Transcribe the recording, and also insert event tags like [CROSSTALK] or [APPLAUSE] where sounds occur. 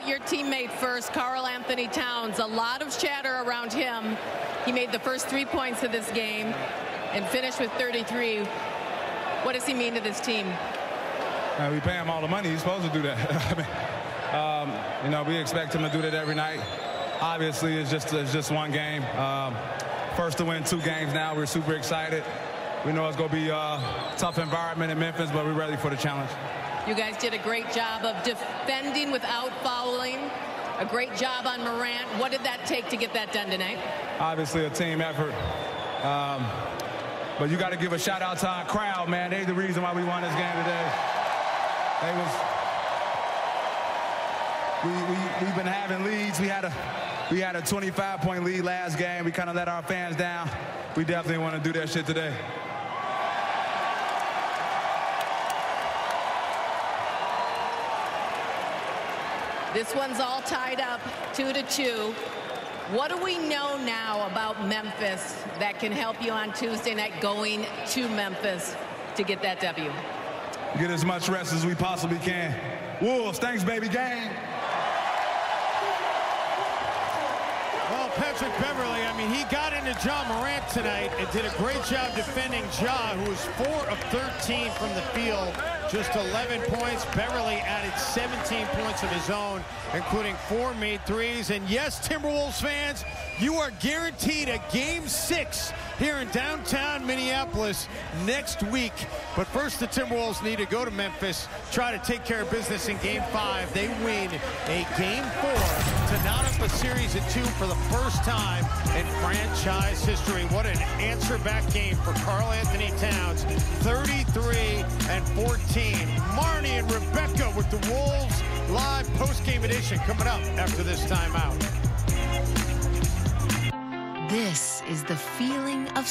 about your teammate first, Karl-Anthony Towns. A lot of chatter around him. He made the first three points of this game and finished with 33. What does he mean to this team? Uh, we pay him all the money. He's supposed to do that. [LAUGHS] I mean, um, you know, we expect him to do that every night. Obviously, it's just it's just one game. Um, first to win two games now. We're super excited. We know it's going to be a tough environment in Memphis, but we're ready for the challenge. You guys did a great job of defending without fouling. A great job on Morant. What did that take to get that done tonight? Obviously, a team effort. Um, but you got to give a shout out to our crowd, man. They're the reason why we won this game today. They was. We, we, we've been having leads. We had a we had a 25 point lead last game. We kind of let our fans down. We definitely want to do that shit today. This one's all tied up, two to two. What do we know now about Memphis that can help you on Tuesday night going to Memphis to get that W? Get as much rest as we possibly can. Wolves, thanks, baby gang. Patrick Beverley, I mean, he got into Ja Morant tonight and did a great job defending Ja, who was 4 of 13 from the field, just 11 points. Beverley added 17 points of his own, including four made threes. And yes, Timberwolves fans, you are guaranteed a game six here in downtown Minneapolis next week. But first, the Timberwolves need to go to Memphis, try to take care of business in game five. They win a game four to series of two for the first time in franchise history. What an answer back game for Karl-Anthony Towns. 33 and 14. Marnie and Rebecca with the Wolves live post-game edition coming up after this timeout. This is the feeling of